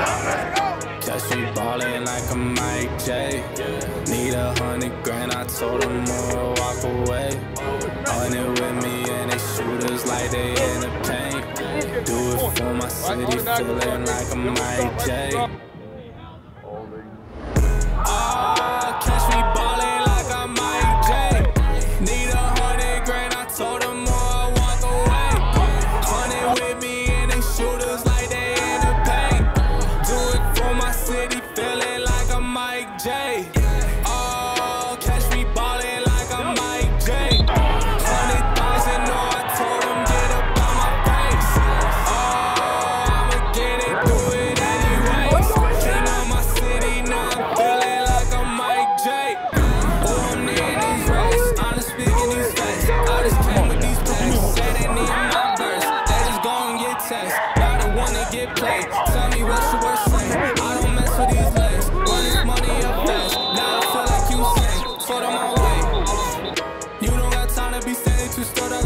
Catch me ballin' like a Mike J. Need a hundred grand, I told them more, walk away. On it with me and they shooters like they in the paint. Do it for my city, feeling like a Mike J.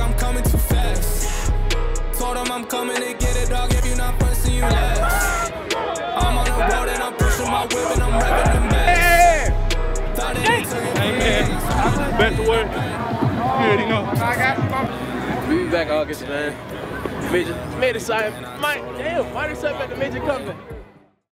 I'm coming too fast. Told them I'm coming to get it, dog. If you not first, then you last. I'm on the road and I'm pushing my whip and I'm revving the max. Thought it Hey, man. Back to work. You already know. I got you, mama. We be back August, man. Major, made a sign. My, damn, why did sign back the major company?